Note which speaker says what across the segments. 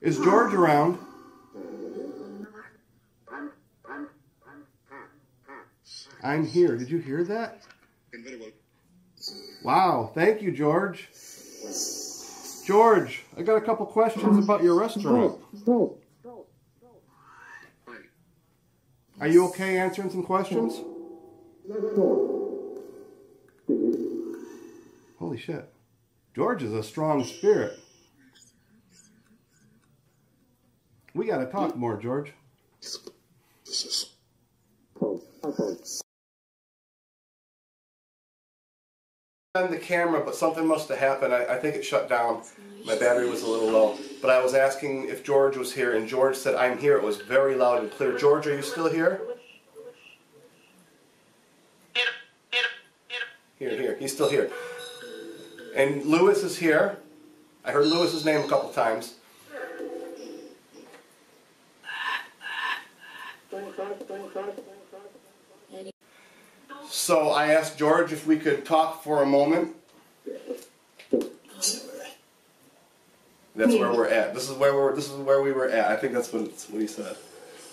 Speaker 1: Is George around? I'm here. Did you hear that? Wow. Thank you, George. George, I got a couple questions about your restaurant. Are you okay answering some questions? Holy shit. George is a strong spirit. We gotta talk more, George. on the camera, but something must have happened. I, I, think it shut down. My battery was a little low. But I was asking if George was here, and George said, I'm here. It was very loud and clear. George, are you still here? Here, here. He's still here. And Lewis is here. I heard Lewis's name a couple times. So I asked George if we could talk for a moment. That's where we're at. This is where we're. This is where we were at. I think that's what, what he said.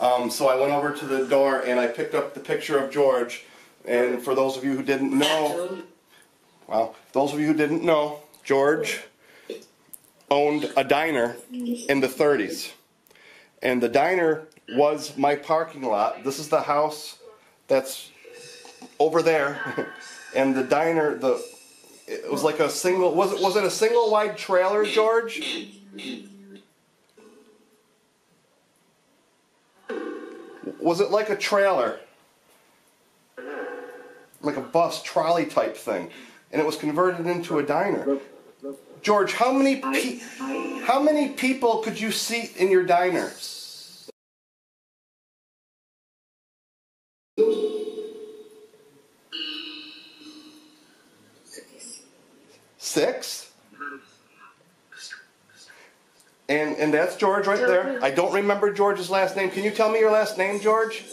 Speaker 1: Um, so I went over to the door and I picked up the picture of George. And for those of you who didn't know, well, those of you who didn't know, George owned a diner in the 30s, and the diner was my parking lot. This is the house that's over there, and the diner, the it was like a single. Was it was it a single wide trailer, George? Was it like a trailer? Like a bus trolley type thing, and it was converted into a diner. George, how many pe- how many people could you seat in your diner? Six? And, and that's George right there. I don't remember George's last name. Can you tell me your last name, George?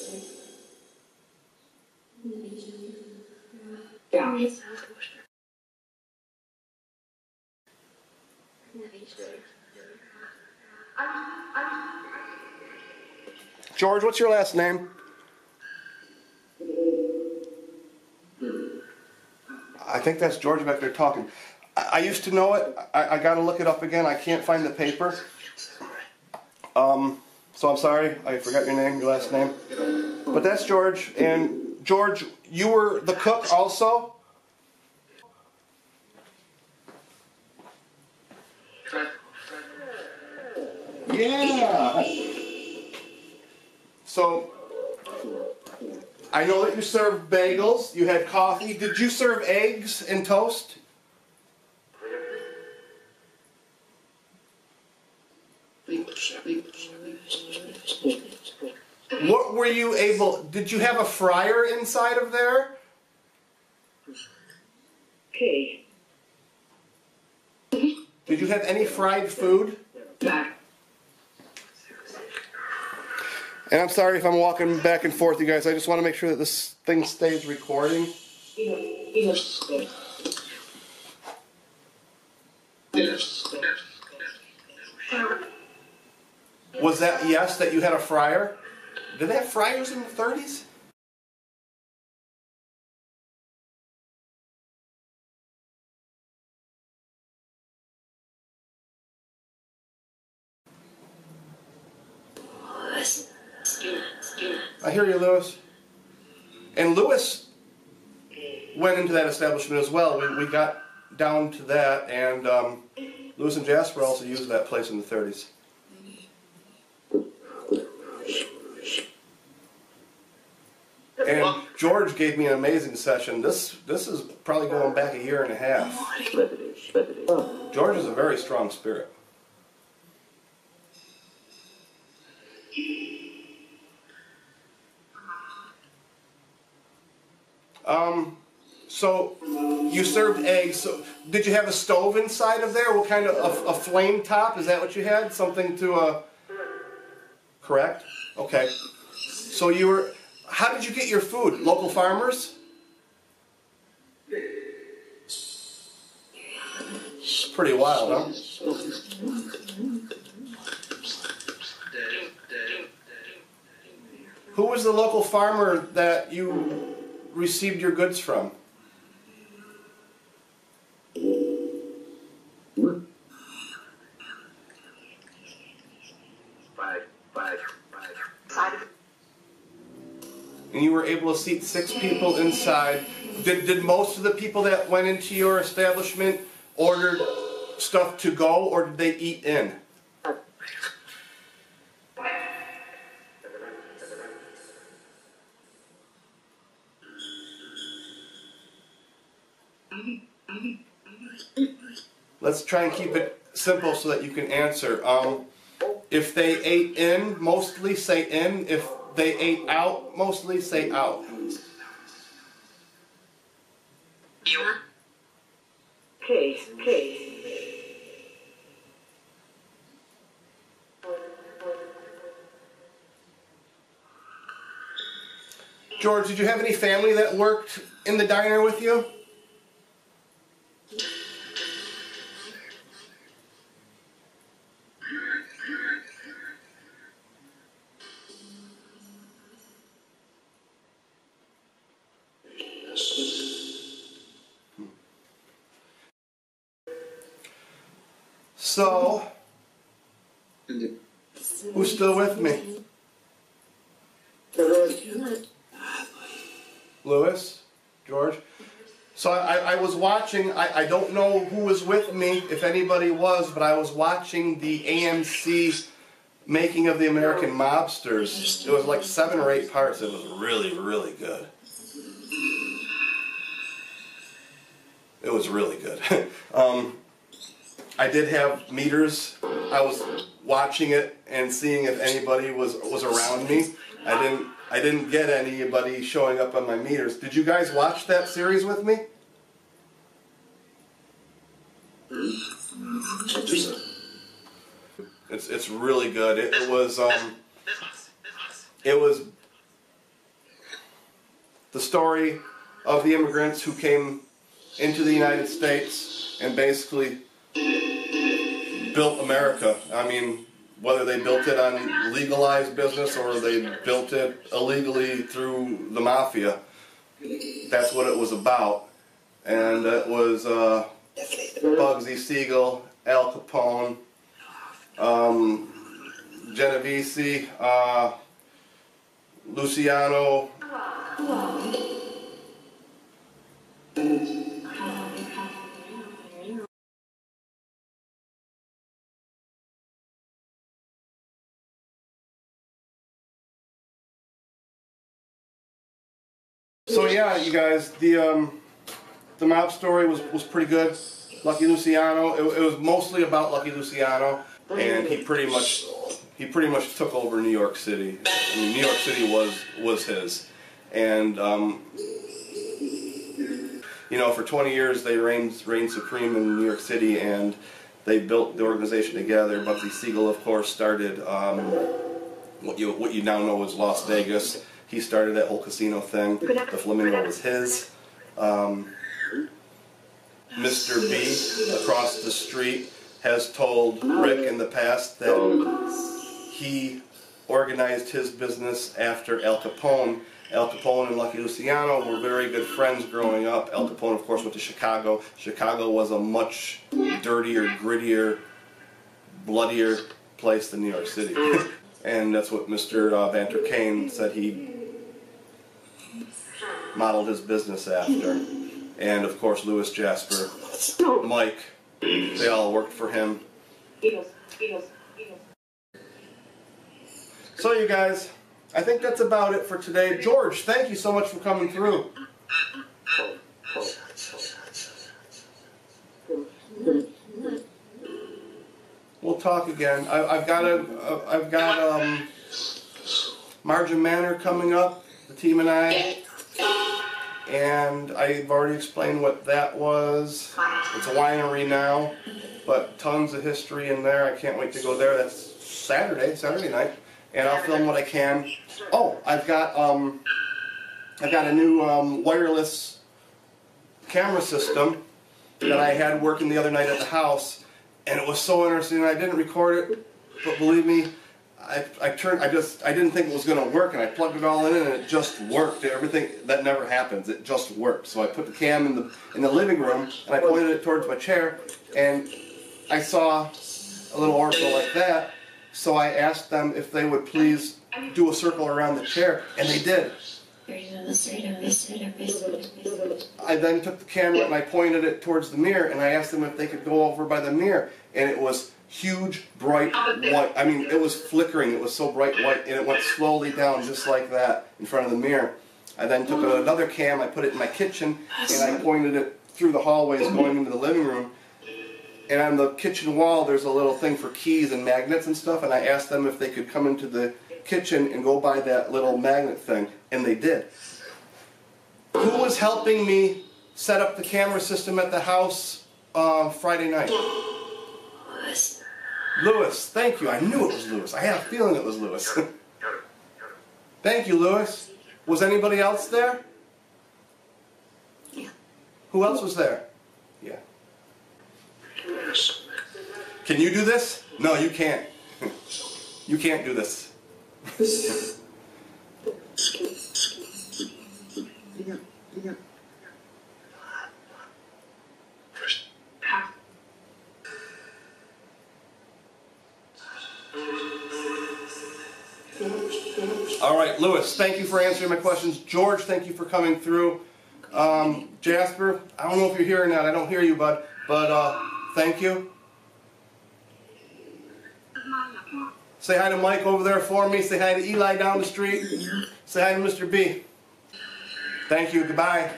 Speaker 1: George, what's your last name? I think that's George back there talking. I used to know it. I, I got to look it up again. I can't find the paper. Um, so I'm sorry. I forgot your name, your last name. But that's George. And George, you were the cook also? Yeah. So I know that you served bagels. You had coffee. Did you serve eggs and toast? What were you able? Did you have a fryer inside of there?
Speaker 2: Okay.
Speaker 1: Did you have any fried food? And I'm sorry if I'm walking back and forth, you guys. I just want to make sure that this thing stays recording. Was that yes that you had a fryer? Did they have fryers in the 30s? I hear you, Lewis. And Lewis went into that establishment as well. We, we got down to that, and um, Lewis and Jasper also used that place in the 30s. And George gave me an amazing session. This this is probably going back a year and a half. George is a very strong spirit. Um, so you served eggs. So did you have a stove inside of there? What kind of a, a flame top? Is that what you had? Something to uh, correct? Okay. So you were. How did you get your food? Local farmers? pretty wild, huh? Who was the local farmer that you received your goods from? And you were able to seat six people inside. Did, did most of the people that went into your establishment order stuff to go or did they eat in? Let's try and keep it simple so that you can answer. Um, if they ate in, mostly say in. If they ate out, mostly say out.
Speaker 2: Case, case.
Speaker 1: George, did you have any family that worked in the diner with you? So, who's still with me? Lewis, George. So I, I was watching, I, I don't know who was with me, if anybody was, but I was watching the AMC making of the American Mobsters. It was like seven or eight parts. It was really, really good. It was really good. um, I did have meters. I was watching it and seeing if anybody was was around me. I didn't I didn't get anybody showing up on my meters. Did you guys watch that series with me? It's it's really good. It, it was um it was the story of the immigrants who came into the United States and basically built America. I mean, whether they built it on legalized business or they built it illegally through the mafia. That's what it was about. And it was uh, Bugsy Siegel, Al Capone, um, Genovese, uh, Luciano. So yeah, you guys, the um, the mob story was, was pretty good. Lucky Luciano. It, it was mostly about Lucky Luciano, and he pretty much he pretty much took over New York City. I mean, New York City was was his, and um, you know, for 20 years they reigned reigned supreme in New York City, and they built the organization together. Bugsy Siegel, of course, started um, what you what you now know as Las Vegas. He started that whole casino thing. The Flamingo was his. Um, Mr. B across the street has told Rick in the past that he organized his business after Al Capone. Al Capone and Lucky Luciano were very good friends growing up. Al Capone, of course, went to Chicago. Chicago was a much dirtier, grittier, bloodier place than New York City. and that's what Mr. Uh, Vanter Kane said he modeled his business after. And of course, Lewis Jasper, Mike, they all worked for him. So, you guys, I think that's about it for today. George, thank you so much for coming through. We'll talk again. I, I've got a, a, I've got um, Margin Manor coming up. The team and I, and I've already explained what that was. It's a winery now, but tons of history in there. I can't wait to go there. That's Saturday, Saturday night, and I'll film what I can. Oh, I've got um, I've got a new um, wireless camera system that I had working the other night at the house, and it was so interesting. I didn't record it, but believe me, I, I turned. I just I didn't think it was going to work, and I plugged it all in, and it just worked. Everything that never happens. It just worked. So I put the cam in the in the living room, and I pointed it towards my chair, and I saw a little oracle like that. So I asked them if they would please do a circle around the chair, and they did. I then took the camera and I pointed it towards the mirror and I asked them if they could go over by the mirror and it was huge, bright white. I mean, it was flickering. It was so bright white and it went slowly down just like that in front of the mirror. I then took another cam, I put it in my kitchen and I pointed it through the hallways going into the living room. And on the kitchen wall, there's a little thing for keys and magnets and stuff. And I asked them if they could come into the kitchen and go by that little magnet thing, and they did. Who was helping me set up the camera system at the house uh, Friday night? Lewis, thank you. I knew it was Lewis. I had a feeling it was Lewis. thank you, Lewis. Was anybody else there?
Speaker 3: Yeah.
Speaker 1: Who else was there? Yeah. Can you do this? No, you can't. you can't do this. Lewis, thank you for answering my questions. George, thank you for coming through. Um, Jasper, I don't know if you're or not. I don't hear you, bud. But uh, thank you. Say hi to Mike over there for me. Say hi to Eli down the street. Say hi to Mr. B. Thank you. Goodbye.